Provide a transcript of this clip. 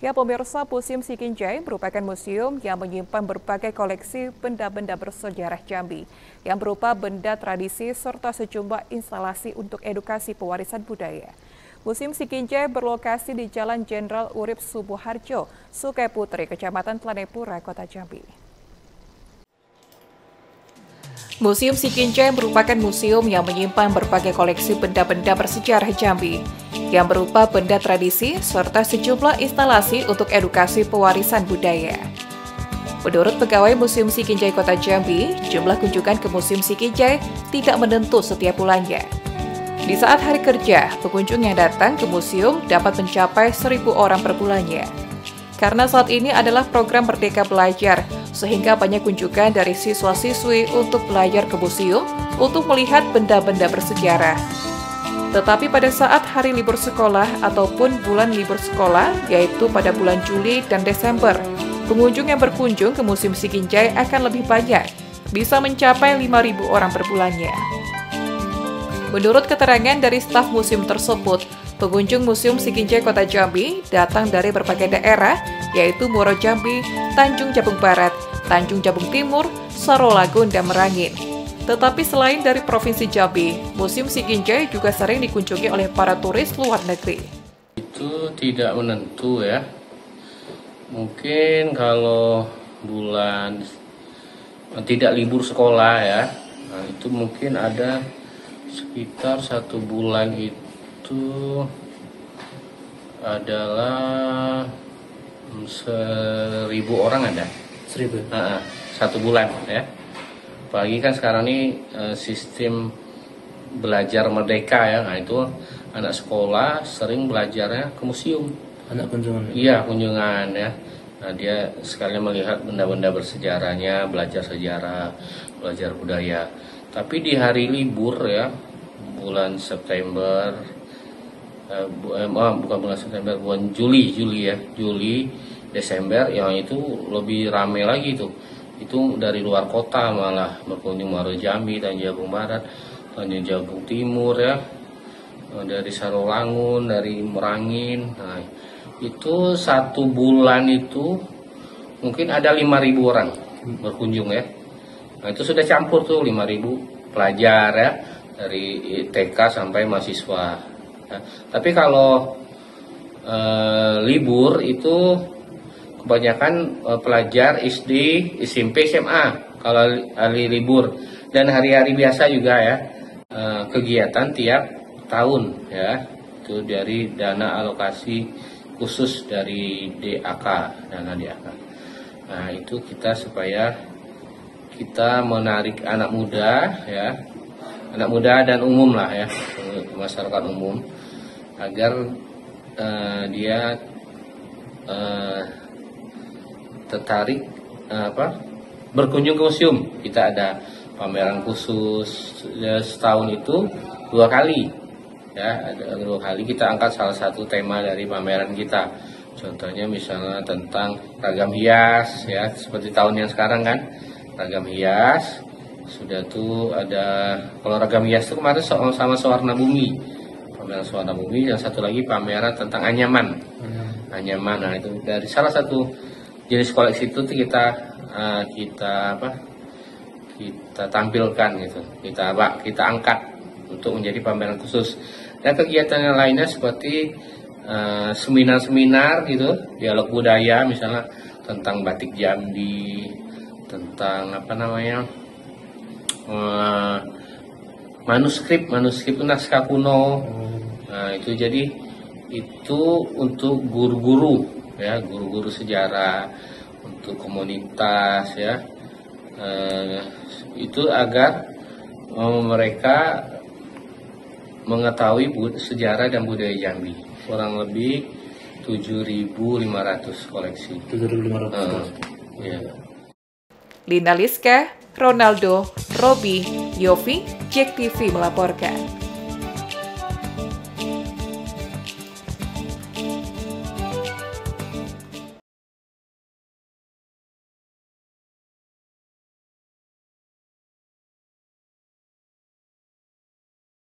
Ya pemirsa, Museum Sikinjai merupakan museum yang menyimpan berbagai koleksi benda-benda bersejarah Jambi yang berupa benda tradisi serta sejumlah instalasi untuk edukasi pewarisan budaya. Museum Sikinjai berlokasi di Jalan Jenderal Urip Subuharjo, Sukai Putri, Kecamatan Planepura, Kota Jambi. Museum Sikinjai merupakan museum yang menyimpan berbagai koleksi benda-benda bersejarah Jambi yang berupa benda tradisi serta sejumlah instalasi untuk edukasi pewarisan budaya. Menurut pegawai Museum Sikinjai Kota Jambi, jumlah kunjungan ke Museum Sikinjai tidak menentu setiap bulannya. Di saat hari kerja, pengunjung yang datang ke museum dapat mencapai seribu orang per bulannya. Karena saat ini adalah program Merdeka Belajar, sehingga banyak kunjungan dari siswa-siswi untuk belajar ke museum untuk melihat benda-benda bersejarah. Tetapi pada saat hari libur sekolah ataupun bulan libur sekolah, yaitu pada bulan Juli dan Desember, pengunjung yang berkunjung ke Museum Sikinjai akan lebih banyak, bisa mencapai 5.000 orang per bulannya. Menurut keterangan dari staf museum tersebut, pengunjung Museum Sikinjai Kota Jambi datang dari berbagai daerah, yaitu Muaro Jambi, Tanjung Jabung Barat, Tanjung Jabung Timur, Sarolagun, dan Merangin. Tetapi selain dari Provinsi Jambi, Museum Siginjai juga sering dikunjungi oleh para turis luar negeri. Itu tidak menentu ya. Mungkin kalau bulan tidak libur sekolah ya, nah itu mungkin ada sekitar satu bulan itu adalah seribu orang ada. Seribu. Nah, satu bulan ya apalagi kan sekarang ini uh, sistem belajar merdeka ya. Nah itu anak sekolah sering belajarnya ke museum. Anak kunjungan. Iya kunjungan ya. Nah dia sekalian melihat benda-benda bersejarahnya belajar sejarah belajar budaya. Tapi di hari libur ya bulan September eh, bu, eh, bukan bulan September bulan Juli Juli ya Juli Desember yang itu lebih ramai lagi tuh itu dari luar kota malah berkunjung Muaro Jambi dan Jabung Barat Tanjung Jabung Timur ya. Eh, dari Sarolangun dari Merangin. Nah itu satu bulan itu mungkin ada 5.000 orang berkunjung ya. Nah itu sudah campur tuh 5.000 pelajar ya dari TK sampai mahasiswa. Ya. tapi kalau e, libur itu kebanyakan uh, pelajar SD, SMP, SMA kalau hari libur. Dan hari-hari biasa juga ya uh, kegiatan tiap tahun ya. Itu dari dana alokasi khusus dari DAK dana DAK. Nah itu kita supaya kita menarik anak muda ya. Anak muda dan umum lah ya masyarakat umum. Agar uh, dia uh, tertarik eh, apa berkunjung ke museum. Kita ada pameran khusus ya, setahun itu dua kali ya ada dua kali kita angkat salah satu tema dari pameran kita. Contohnya misalnya tentang ragam hias ya seperti tahun yang sekarang kan ragam hias. Sudah tuh ada kalau ragam hias itu kemarin soal sama sewarna bumi. Pameran sewarna bumi yang satu lagi pameran tentang anyaman. Anyaman nah itu dari salah satu jenis koleksi itu kita uh, kita apa kita tampilkan gitu. Kita apa kita angkat untuk menjadi pameran khusus. Dan kegiatan yang lainnya seperti seminar seminar-seminar gitu dialog budaya misalnya tentang batik Jambi tentang apa namanya uh, manuskrip manuskrip naskah kuno. Nah itu jadi itu untuk guru-guru ya guru-guru sejarah untuk komunitas ya eh, itu agar eh, mereka mengetahui sejarah dan budaya Jambi kurang lebih 7.500 koleksi 7.500 uh, ya. Lina Liska, Ronaldo, Robi, Yofi, Jack TV melaporkan.